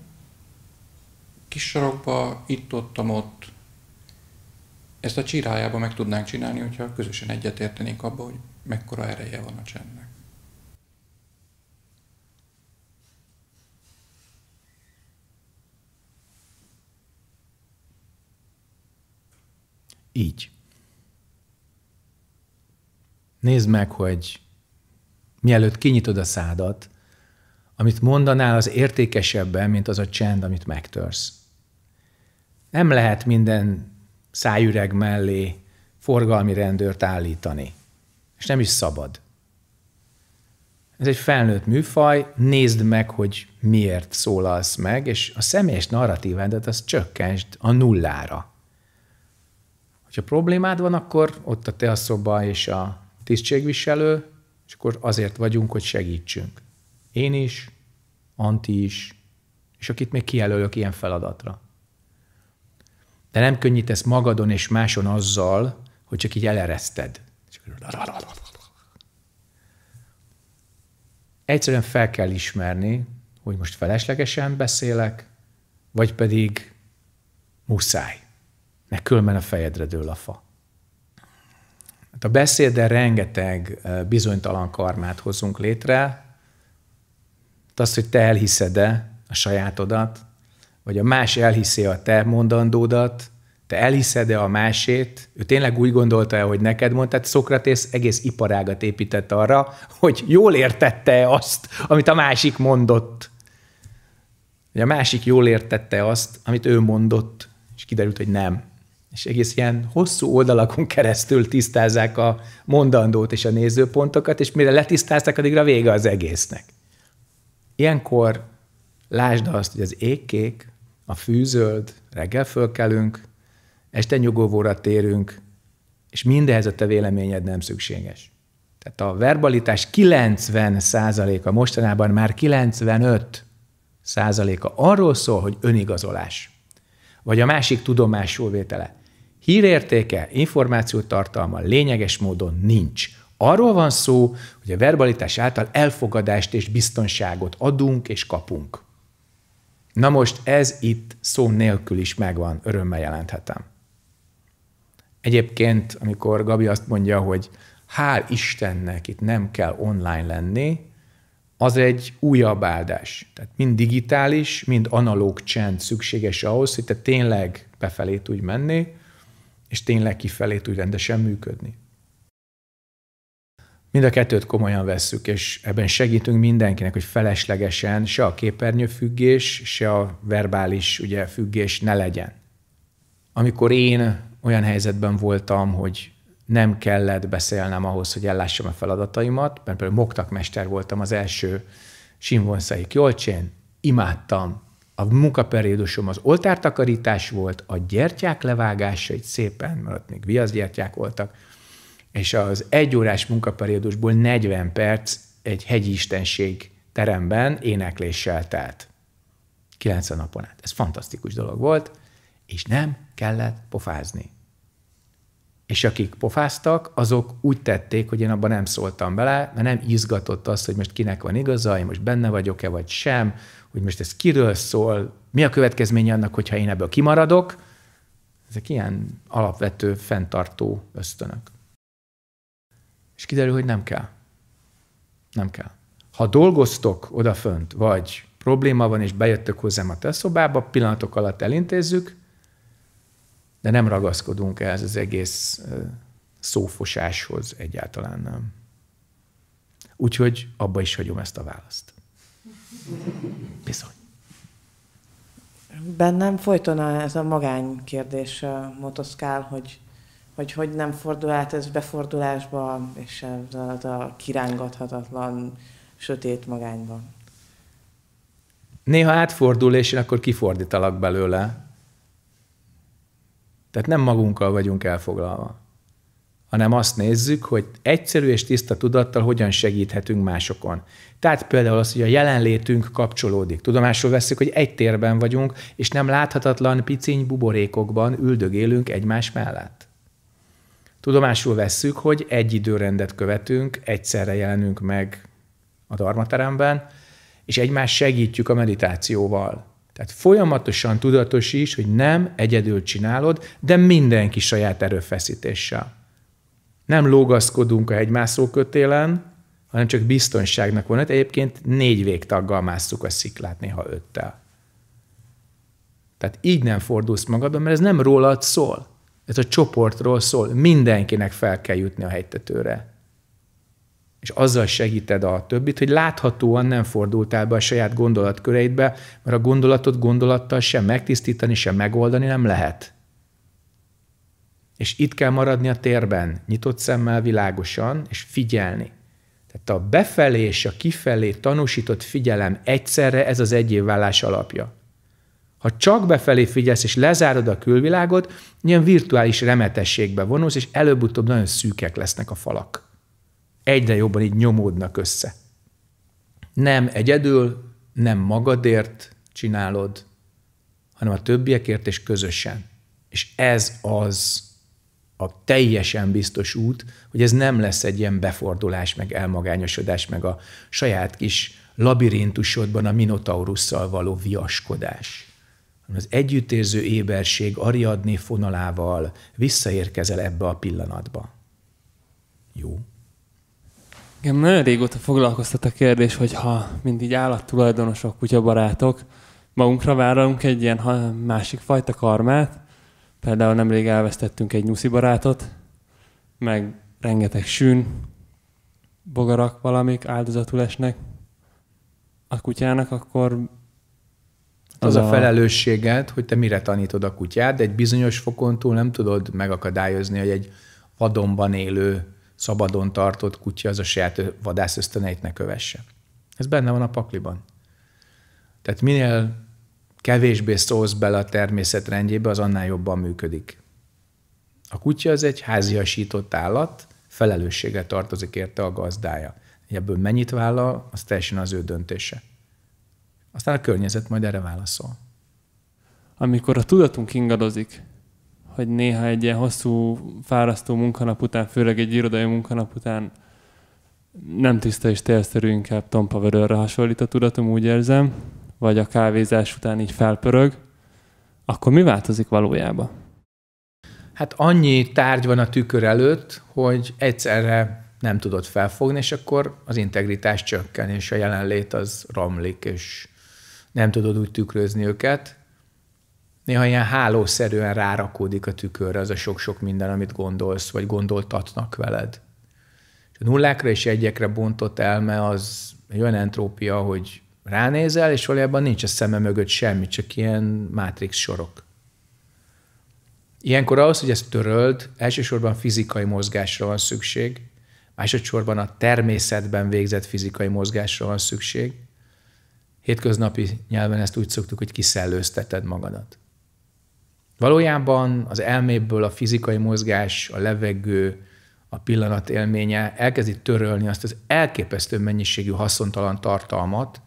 kis sarokba, itt-ott, ott. Ezt a csirájában meg tudnánk csinálni, hogyha közösen egyetértenénk abba, hogy mekkora ereje van a csendnek. Így. Nézd meg, hogy mielőtt kinyitod a szádat, amit mondanál, az értékesebben, mint az a csend, amit megtörsz. Nem lehet minden szájüreg mellé forgalmi rendőrt állítani. És nem is szabad. Ez egy felnőtt műfaj, nézd meg, hogy miért szólalsz meg, és a személyes narratívádat az csökkensd a nullára. Hogyha problémád van, akkor ott a te a és a tisztségviselő, és akkor azért vagyunk, hogy segítsünk. Én is, Anti is, és akit még kijelölök ilyen feladatra. De nem könnyítesz magadon és máson azzal, hogy csak így elereszted. Egyszerűen fel kell ismerni, hogy most feleslegesen beszélek, vagy pedig muszáj, mert különben a fejedre dől a fa. Hát a beszéddel rengeteg bizonytalan karmát hozunk létre, azt, hogy te elhiszed-e a sajátodat, vagy a más elhiszi a te mondandódat, te elhiszed-e a másét, ő tényleg úgy gondolta-e, hogy neked mondta, tehát Szokratész egész iparágat épített arra, hogy jól értette azt, amit a másik mondott. Hogy a másik jól értette azt, amit ő mondott, és kiderült, hogy nem. És egész ilyen hosszú oldalakon keresztül tisztázzák a mondandót és a nézőpontokat, és mire letisztázták, addigra vége az egésznek. Ilyenkor lásd azt, hogy az ég kék, a fűzöld, reggel fölkelünk, este nyugovóra térünk, és mindehhez a te véleményed nem szükséges. Tehát a verbalitás 90 a mostanában már 95 százaléka arról szól, hogy önigazolás. Vagy a másik tudomásul vétele. Hírértéke, információtartalma lényeges módon nincs. Arról van szó, hogy a verbalitás által elfogadást és biztonságot adunk és kapunk. Na most ez itt szó nélkül is megvan, örömmel jelenthetem. Egyébként, amikor Gabi azt mondja, hogy hál' Istennek itt nem kell online lenni, az egy újabb áldás. Tehát mind digitális, mind analóg csend szükséges ahhoz, hogy te tényleg befelé tudj menni, és tényleg kifelé tudj rendesen működni. Mind a kettőt komolyan vesszük, és ebben segítünk mindenkinek, hogy feleslegesen se a képernyő függés, se a verbális ugye, függés ne legyen. Amikor én olyan helyzetben voltam, hogy nem kellett beszélnem ahhoz, hogy ellássam a feladataimat, mert például moktak mester voltam az első Sinvonszai Kjolcsén, imádtam. A munkaperiódusom az oltártakarítás volt, a gyertyák levágása, egy szépen, mert még viaszgyertyák voltak, és az egyórás munkaperiódusból 40 perc egy hegyi istenség teremben énekléssel telt. 90 napon át. Ez fantasztikus dolog volt, és nem kellett pofázni. És akik pofáztak, azok úgy tették, hogy én abban nem szóltam bele, mert nem izgatott az, hogy most kinek van igaza, én most benne vagyok-e, vagy sem, hogy most ez kiről szól, mi a következménye annak, hogyha én ebből kimaradok. Ezek ilyen alapvető, fenntartó ösztönök. És kiderül, hogy nem kell. Nem kell. Ha dolgoztok odafönt, vagy probléma van, és bejöttök hozzám a te szobába, pillanatok alatt elintézzük, de nem ragaszkodunk ehhez az egész szófosáshoz egyáltalán nem. Úgyhogy abba is hagyom ezt a választ. Bizony. Bennem folyton ez a magány kérdés motoszkál, hogy hogy hogy nem fordul át ez befordulásba, és ez a, a kirángathatatlan sötét magányban. Néha átfordul, és én akkor kifordítalak belőle. Tehát nem magunkkal vagyunk elfoglalva, hanem azt nézzük, hogy egyszerű és tiszta tudattal hogyan segíthetünk másokon. Tehát például az, hogy a jelenlétünk kapcsolódik. Tudomásul veszük, hogy egy térben vagyunk, és nem láthatatlan piciny buborékokban üldögélünk egymás mellett. Tudomásul vesszük, hogy egy időrendet követünk, egyszerre jelenünk meg a darmateremben, és egymást segítjük a meditációval. Tehát folyamatosan tudatosíts, hogy nem egyedül csinálod, de mindenki saját erőfeszítéssel. Nem lógaszkodunk a hegymászó kötélen, hanem csak biztonságnak van. Egyébként négy végtaggal másszuk a sziklát, néha öttel. Tehát így nem fordulsz magadon, mert ez nem rólad szól. Ez a csoportról szól. Mindenkinek fel kell jutni a hegytetőre. És azzal segíted a többit, hogy láthatóan nem fordultál be a saját gondolatköreidbe, mert a gondolatot gondolattal sem megtisztítani, sem megoldani nem lehet. És itt kell maradni a térben, nyitott szemmel világosan, és figyelni. Tehát a befelé és a kifelé tanúsított figyelem egyszerre ez az egyévvállás alapja. Ha csak befelé figyelsz és lezárod a külvilágot, ilyen virtuális remetességbe vonulsz, és előbb-utóbb nagyon szűkek lesznek a falak. Egyre jobban így nyomódnak össze. Nem egyedül, nem magadért csinálod, hanem a többiekért és közösen. És ez az a teljesen biztos út, hogy ez nem lesz egy ilyen befordulás, meg elmagányosodás, meg a saját kis labirintusodban a Minotaurusszal való viaskodás az együttérző éberség Ariadné fonalával visszaérkezel ebbe a pillanatba. Jó. Igen, nagyon régóta foglalkoztat a kérdés, hogy ha mind így állattulajdonosok, kutyabarátok, magunkra vállalunk egy ilyen másik fajta karmát, például nemrég elvesztettünk egy nyuszi barátot, meg rengeteg sűn, bogarak valamik áldozatul esnek a kutyának, akkor az a, a felelősséged, hogy te mire tanítod a kutyát, de egy bizonyos fokon túl nem tudod megakadályozni, hogy egy vadonban élő, szabadon tartott kutya az a saját vadászösztöneit ne kövesse. Ez benne van a pakliban. Tehát minél kevésbé szólsz bele a természet rendjébe, az annál jobban működik. A kutya az egy háziasított állat, felelőssége tartozik érte a gazdája. Ebből mennyit vállal, az teljesen az ő döntése. Aztán a környezet majd erre válaszol. Amikor a tudatunk ingadozik, hogy néha egy ilyen hosszú, fárasztó munkanap után, főleg egy irodai munkanap után nem tiszta és télszerű, inkább tompa hasonlít a tudatom, úgy érzem, vagy a kávézás után így felpörög, akkor mi változik valójában? Hát annyi tárgy van a tükör előtt, hogy egyszerre nem tudod felfogni, és akkor az integritás csökken, és a jelenlét az romlik, és nem tudod úgy tükrözni őket. Néha ilyen hálószerűen rárakódik a tükörre az a sok-sok minden, amit gondolsz, vagy gondoltatnak veled. És a nullákra és egyekre bontott elme az egy olyan entrópia, hogy ránézel, és valójában nincs a szeme mögött semmi, csak ilyen mátrix sorok. Ilyenkor ahhoz, hogy ezt töröld, elsősorban fizikai mozgásra van szükség, másodszorban a természetben végzett fizikai mozgásra van szükség, Hétköznapi nyelven ezt úgy szoktuk, hogy kiszellőzteted magadat. Valójában az elméből a fizikai mozgás, a levegő, a pillanat élménye elkezdi törölni azt az elképesztő mennyiségű haszontalan tartalmat,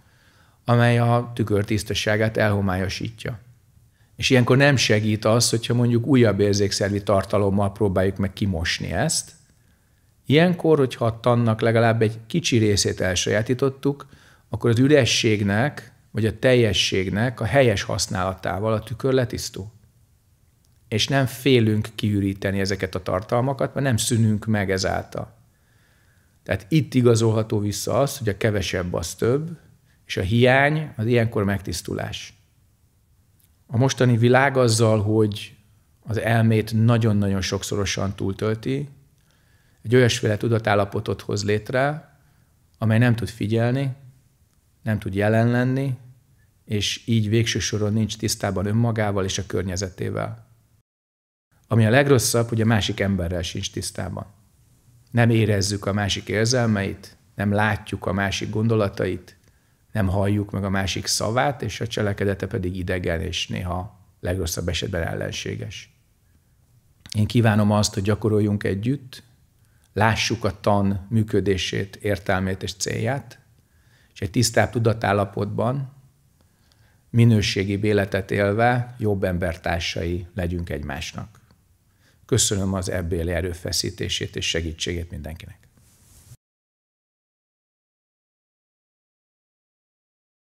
amely a tükör tisztaságát elhomályosítja. És ilyenkor nem segít az, hogyha mondjuk újabb érzékszervi tartalommal próbáljuk meg kimosni ezt. Ilyenkor, hogyha a tannak legalább egy kicsi részét elsajátítottuk, akkor az ürességnek, vagy a teljességnek a helyes használatával a tükör letisztul. És nem félünk kiüríteni ezeket a tartalmakat, mert nem szűnünk meg ezáltal. Tehát itt igazolható vissza az, hogy a kevesebb az több, és a hiány az ilyenkor megtisztulás. A mostani világ azzal, hogy az elmét nagyon-nagyon sokszorosan túltölti, egy olyasféle tudatállapotot hoz létre, amely nem tud figyelni, nem tud jelen lenni, és így végső soron nincs tisztában önmagával és a környezetével. Ami a legrosszabb, hogy a másik emberrel sincs tisztában. Nem érezzük a másik érzelmeit, nem látjuk a másik gondolatait, nem halljuk meg a másik szavát, és a cselekedete pedig idegen, és néha legrosszabb esetben ellenséges. Én kívánom azt, hogy gyakoroljunk együtt, lássuk a tan működését, értelmét és célját, és egy tisztább tudatállapotban, minőségi életet élve jobb embertársai legyünk egymásnak. Köszönöm az ebbéli erőfeszítését és segítségét mindenkinek.